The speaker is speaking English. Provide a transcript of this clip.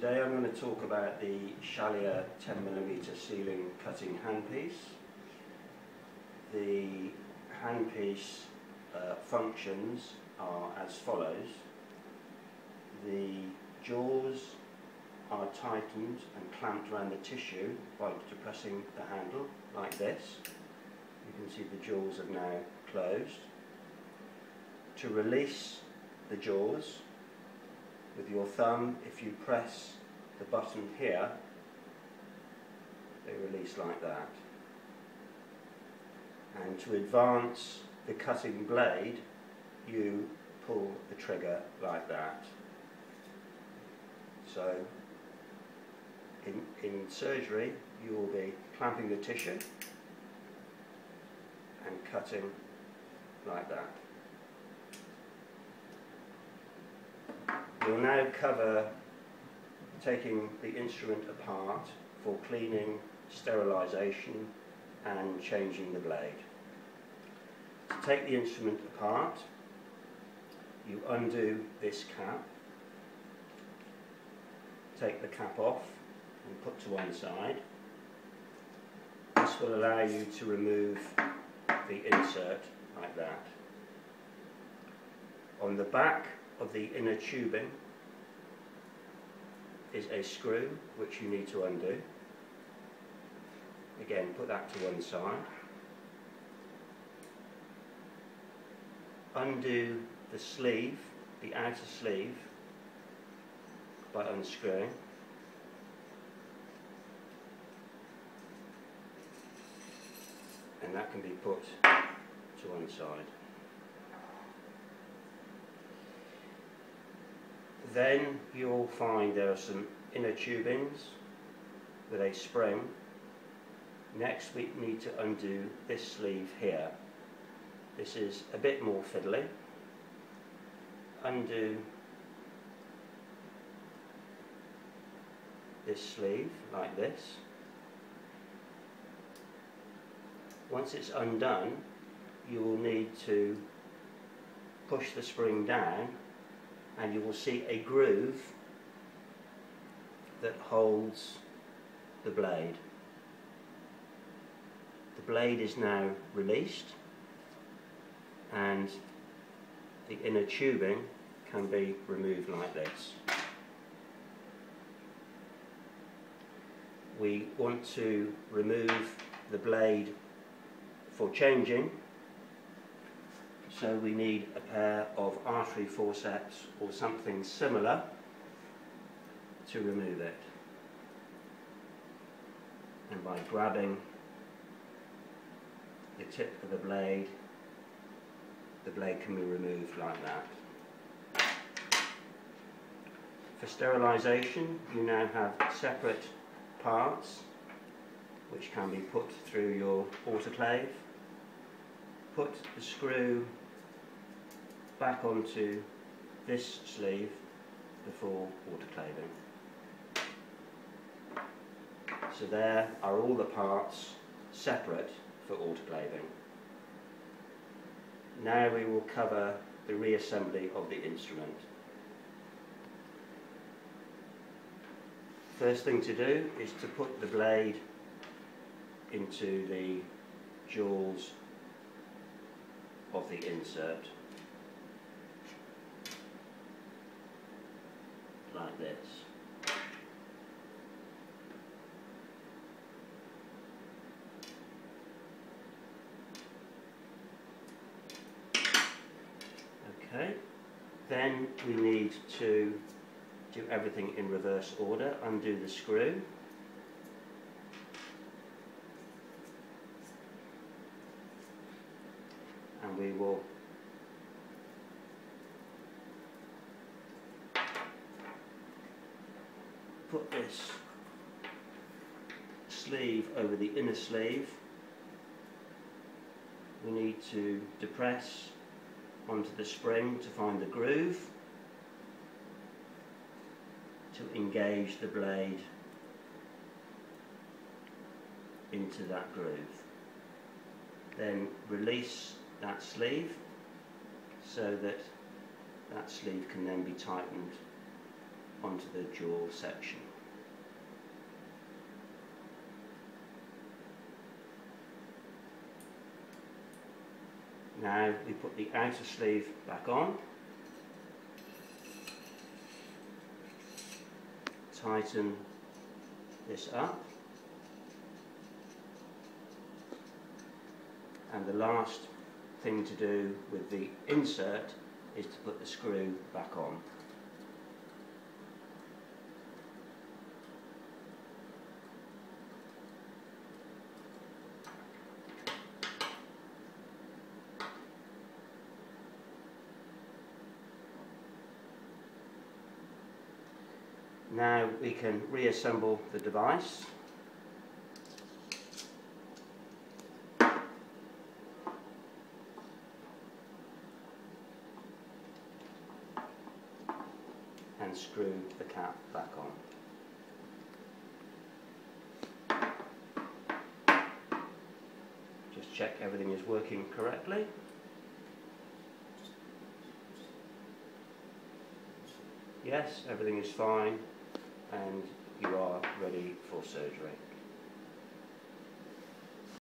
Today I'm going to talk about the Shalya 10mm sealing cutting handpiece. The handpiece uh, functions are as follows. The jaws are tightened and clamped around the tissue by depressing the handle like this. You can see the jaws are now closed. To release the jaws, with your thumb, if you press the button here, they release like that. And to advance the cutting blade, you pull the trigger like that. So in, in surgery, you will be clamping the tissue and cutting like that. We'll now cover taking the instrument apart for cleaning, sterilisation and changing the blade. To take the instrument apart, you undo this cap, take the cap off and put to one side. This will allow you to remove the insert like that. On the back of the inner tubing is a screw which you need to undo. Again, put that to one side. Undo the sleeve, the outer sleeve, by unscrewing. And that can be put to one side. Then you'll find there are some inner tubings with a spring. Next we need to undo this sleeve here. This is a bit more fiddly. Undo this sleeve like this. Once it's undone, you will need to push the spring down and you will see a groove that holds the blade. The blade is now released and the inner tubing can be removed like this. We want to remove the blade for changing so we need a pair of artery forceps or something similar to remove it. And by grabbing the tip of the blade, the blade can be removed like that. For sterilisation, you now have separate parts which can be put through your autoclave. Put the screw back onto this sleeve before autoclaving. So there are all the parts separate for autoclaving. Now we will cover the reassembly of the instrument. First thing to do is to put the blade into the jaws of the insert. Like this. Okay, then we need to do everything in reverse order, undo the screw. And we will put this sleeve over the inner sleeve. We need to depress onto the spring to find the groove to engage the blade into that groove. Then release that sleeve so that that sleeve can then be tightened onto the jaw section. Now we put the outer sleeve back on. Tighten this up. And the last thing to do with the insert is to put the screw back on. Now we can reassemble the device. and screw the cap back on. Just check everything is working correctly. Yes, everything is fine and you are ready for surgery.